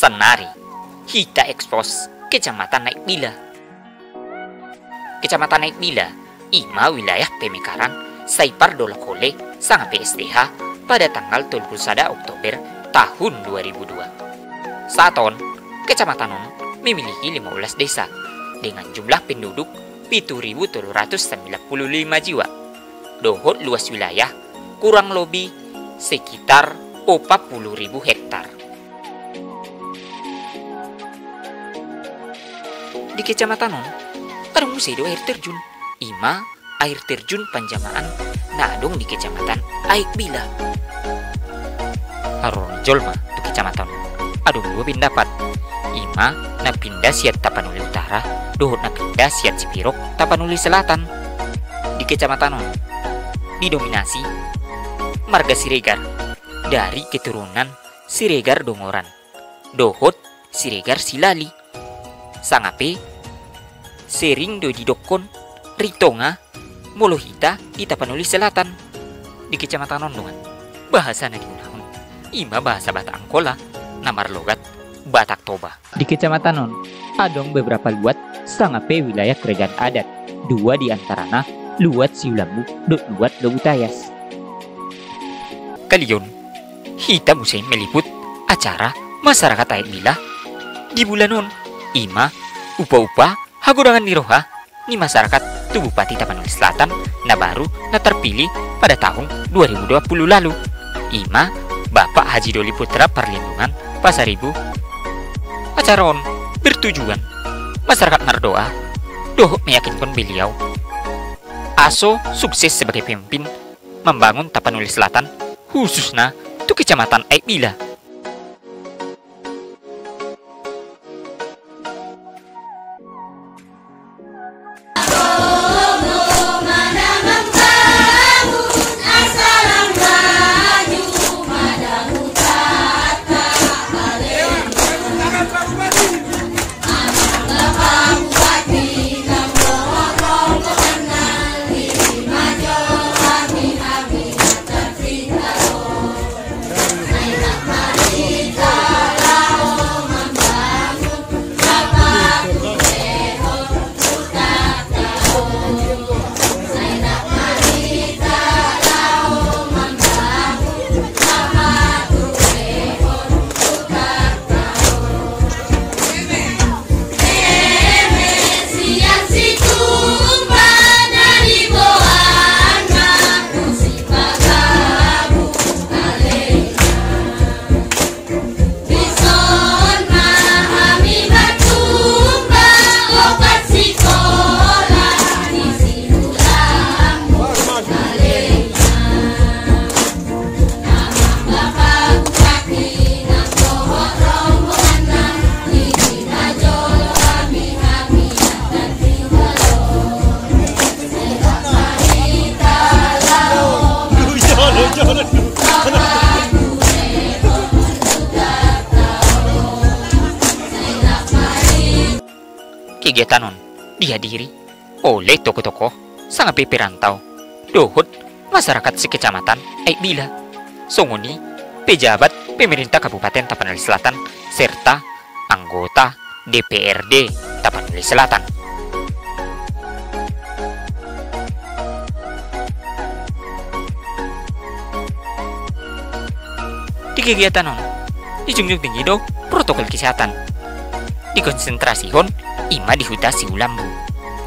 Senari, Hita Expos, Kecamatan Naik Bila. Kecamatan Naik Bila, Ima wilayah Pemekaran, Saipar Dolakole, Sang PSTH pada tanggal 21 Oktober tahun 2002. Saton, Kecamatan Non memiliki 15 desa dengan jumlah penduduk 7.395 jiwa. Dohot luas wilayah kurang lebih sekitar 40.000 hektar. Di Kecamatan Non, museo air terjun. Ima air terjun Panjamaan Nadong di Kecamatan Aik Bila. Haron Jolma di Kecamatan Aduh dua pendapat. Ima na pindah siat Tapanuli Utara, dohot na pindah siat Cipirok Tapanuli Selatan. Di Kecamatan Non, didominasi marga Siregar dari keturunan Siregar Dongoran. Dohot Siregar Silali. Sangape sering do didokon Ritonga Molohita di Tapanuli Selatan di Kecamatan Ondongan. Bahasa na diunahun. Ima bahasa Batak Angkola, namar logat Batak Toba. Di Kecamatan Non, adong beberapa luat sangape wilayah kerajaan adat. Dua di antaranya luat Siulambu dot luat Lobutayas. Kalion, kita musim meliput acara masyarakat Air Bila di bulan non. Ima, upa-upa, hagurangan niroha ni masyarakat tubuh Bupati Tapanuli Selatan na baru na terpilih pada tahun 2020 lalu. Ima, Bapak Haji Doli Putra Perlindungan Pasaribu. Acara on bertujuan masyarakat Nardoa doh meyakinkan beliau Aso sukses sebagai pemimpin membangun Tapanuli Selatan khususnya untuk kecamatan Aikbila. Kegiatan non dihadiri oleh tokoh-tokoh sangat perantau, dohut masyarakat sekecamatan Aikbila, Songoni, pejabat pemerintah Kabupaten Tapanuli Selatan, serta anggota DPRD Tapanuli Selatan. Di kegiatan non, dijunjung tinggi do protokol kesehatan. Dikonsentrasi hon Ima di Huta Siulambu.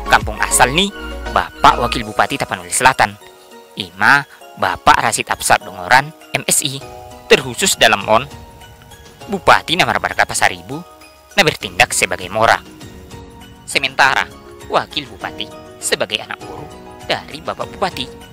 Kampung asal nih, Bapak Wakil Bupati Tapanuli Selatan. Ima, Bapak Rasid Absar Dongoran, MSI, terkhusus dalam on. Bupati Namar Barka Pasaribu, nah bertindak sebagai mora. Sementara, Wakil Bupati sebagai anak guru dari Bapak Bupati.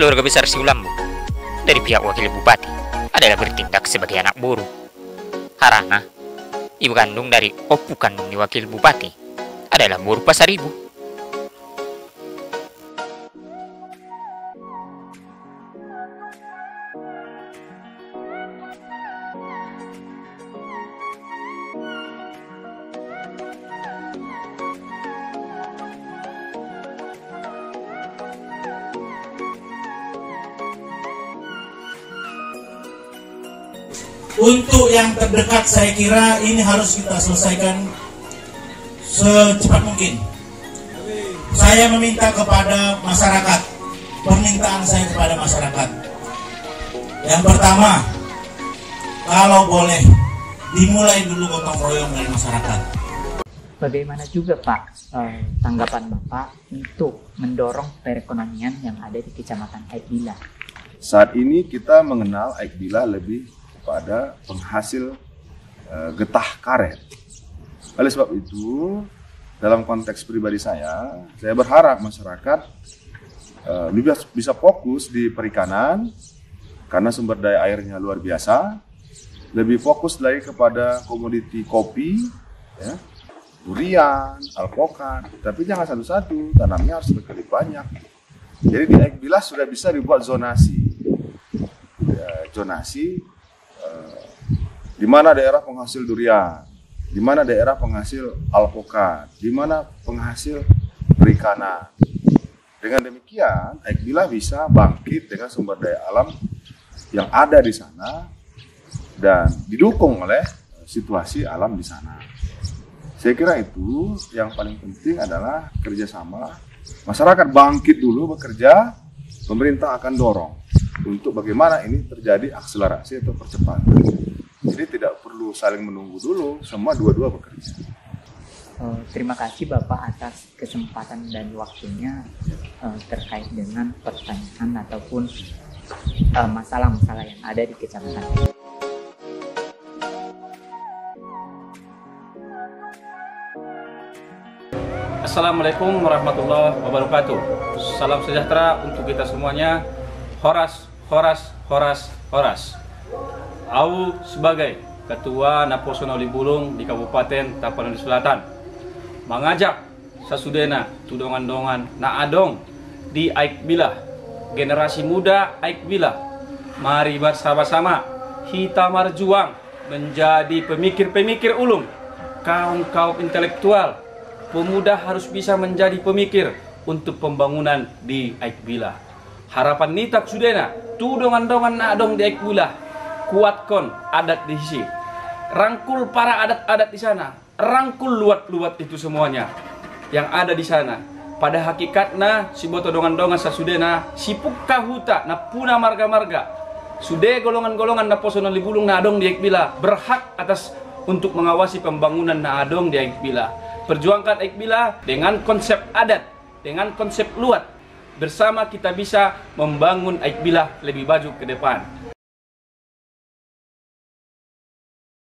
Keluarga besar Siulambu dari pihak wakil bupati adalah bertindak sebagai anak buruh. Harana, ibu kandung dari opu kandung di wakil bupati, adalah buruh pasar ibu. Untuk yang terdekat saya kira ini harus kita selesaikan secepat mungkin. Saya meminta kepada masyarakat, permintaan saya kepada masyarakat. Yang pertama, kalau boleh dimulai dulu gotong royong dari masyarakat. Bagaimana juga Pak eh, tanggapan Bapak untuk mendorong perekonomian yang ada di Kecamatan Aikbila? Saat ini kita mengenal Aikbila lebih kepada penghasil uh, getah karet. Oleh sebab itu, dalam konteks pribadi saya, saya berharap masyarakat uh, bisa, bisa fokus di perikanan karena sumber daya airnya luar biasa. Lebih fokus lagi kepada komoditi kopi, ya, durian, alpokat, tapi jangan satu-satu, tanamnya harus lebih banyak. Jadi di Ekbilas sudah bisa dibuat zonasi. Ya, zonasi di mana daerah penghasil durian, di mana daerah penghasil alpukat, di mana penghasil perikanan. Dengan demikian, Aikbila bisa bangkit dengan sumber daya alam yang ada di sana dan didukung oleh situasi alam di sana. Saya kira itu yang paling penting adalah kerjasama. Masyarakat bangkit dulu bekerja, pemerintah akan dorong untuk bagaimana ini terjadi akselerasi atau percepatan. Jadi tidak perlu saling menunggu dulu, semua dua-dua bekerja. Uh, terima kasih Bapak atas kesempatan dan waktunya uh, terkait dengan pertanyaan ataupun eh, masalah-masalah uh, yang ada di kecamatan. Assalamualaikum warahmatullahi wabarakatuh. Salam sejahtera untuk kita semuanya. Horas Horas Horas Horas. Aku sebagai Ketua Naposonoli Bulung di Kabupaten Tapanuli Selatan. Mengajak Sasudena tudongan-dongan na adong di Aikbila generasi muda Aikbila mari bersama-sama kita berjuang menjadi pemikir-pemikir ulung. Kaum-kaum intelektual pemuda harus bisa menjadi pemikir untuk pembangunan di Aikbila harapan nitak sudena tudongan-dongan na dong di Aikbila kuatkan adat di sini rangkul para adat-adat di sana. Rangkul luat-luat itu semuanya yang ada di sana. Pada hakikatnya si boto dongan-dongan sasudena si pukka huta na puna marga-marga. Sude golongan-golongan na poso na libulung na adong di Aikbila berhak atas untuk mengawasi pembangunan na adong di Aikbila perjuangkan Aikbila dengan konsep adat dengan konsep luat. Bersama kita bisa membangun Aikbila lebih maju ke depan